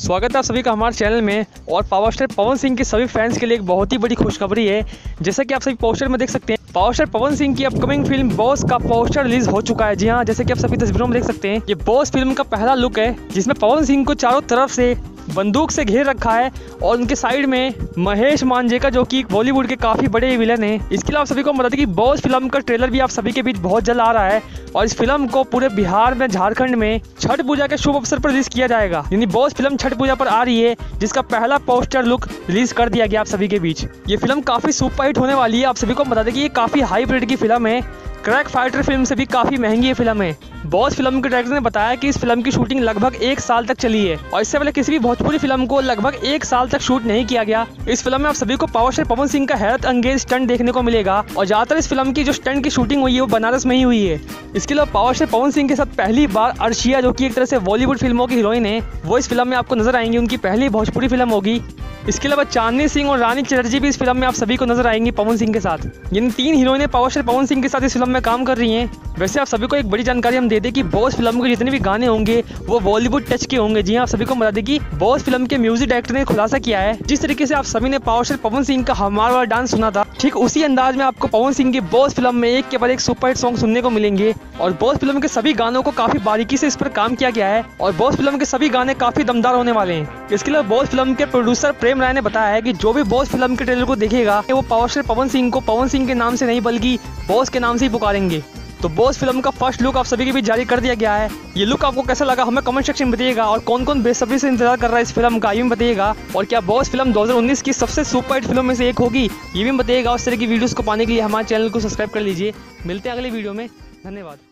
स्वागत है आप सभी का हमारे चैनल में। और पावर स्टार पवन सिंह के सभी फैंस के लिए एक बहुत ही बड़ी खुशखबरी है। जैसा कि आप सभी पोस्टर में देख सकते हैं पावर स्टार पवन सिंह की अपकमिंग फ़िल्म बॉस का पोस्टर रिलीज़ हो चुका है। जी हाँ जैसे कि आप सभी तस्वीरों में देख सकते हैं, ये बॉस फ़िल्म का पहला लुक है, जिसमें पवन सिंह को चारों तरफ़ से बंदूक से घेर रखा है और उनके साइड में महेश मांझे का, जो कि बॉलीवुड के काफ़ी बड़े विलन हैं। इसके अलावा सभी को बता दें कि बॉस फ़िल्म का ट्रेलर भी आप सभी के बीच बहुत जल्द आ रहा है और इस फ़िल्म को पूरे बिहार में, झारखंड में छठ पूजा के शुभ अवसर पर रिलीज़ किया जाएगा। यानी बॉस फ़िल्म छठ पूजा पर आ रही है, जिसका पहला पोस्टर लुक रिलीज़ कर दिया गया आप सभी के बीच। ये फ़िल्म काफ़ी सुपरहिट होने वाली है। आप सभी को बता दें कि ये काफ़ी हाई रेट की फ़िल्म है। क्रैक फाइटर फ़िल्म से भी काफ़ी महँगी ये फ़िल्म है। बॉस फ़िल्म के डायरेक्टर ने बताया कि इस फ़िल्म की शूटिंग लगभग एक साल तक चली है। और इससे पहले किसी भी भोजपुरी फ़िल्म को लगभग एक साल तक शूट नहीं किया गया। इस फ़िल्म में आप सभी को पावर स्टार पवन सिंह का हैरत अंगेज स्टंट देखने को मिलेगा। और ज़्यादातर इस फ़िल्म की जो स्टंट की शूटिंग हुई है, वो बनारस में ही हुई है। इसके अलावा पावर स्टार पवन सिंह के साथ पहली बार अर्शिया, जो की एक तरह से बॉलीवुड फ़िल्मों की हीरोइन है, वो इस फ़िल्म में आपको नज़र आएँगी। उनकी पहली भोजपुरी फ़िल्म होगी। इसके अलावा चांदनी सिंह और रानी चटर्जी भी इस फ़िल्म में आप सभी को नज़र आएँगी पवन सिंह के साथ। यानी तीन हीरोइनें पावर स्टार पवन सिंह के साथ इस फ़िल्म में काम कर रही हैं। वैसे आप सभी को एक बड़ी जानकारी हम दे दें कि बॉस फ़िल्म के जितने भी गाने होंगे, वो बॉलीवुड टच के होंगे। जी हाँ आप सभी को बता दें कि बॉस फ़िल्म के म्यूज़िक डायरेक्टर ने खुलासा किया है। जिस तरीके से आप सभी ने पावर पवन सिंह का हमार वाला डांस सुना था, ठीक उसी अंदाज में आपको पवन सिंह की बॉस फ़िल्म में एक के बाद एक सुपरहिट सॉन्ग सुनने को मिलेंगे। और बॉस फ़िल्म के सभी गानों को काफ़ी बारीकी से इस पर काम किया गया है और बॉस फ़िल्म के सभी गाने काफ़ी दमदार होने वाले हैं। इसके अलावा बॉस फ़िल्म के प्रोड्यूसर प्रेम राय ने बताया है कि जो भी बॉस फ़िल्म के ट्रेलर को देखेगा वो पावर स्टार पवन सिंह को पवन सिंह के नाम से नहीं, बल्कि बॉस के नाम से ही पुकारेंगे। तो बॉस फ़िल्म का फ़र्स्ट लुक आप सभी के बीच जारी कर दिया गया है। ये लुक आपको कैसा लगा, हमें कमेंट सेक्शन में बताइएगा और कौन कौन बेसब्री से इंतज़ार कर रहा है इस फ़िल्म का, ये भी बताइएगा। और क्या बॉस फ़िल्म 2019 की सबसे सुपर हिट फ़िल्म में से एक होगी, ये भी बताइएगा। उस तरह की वीडियोस को पाने के लिए हमारे चैनल को सब्सक्राइब कर लीजिए। मिलते हैं अगले वीडियो में। धन्यवाद।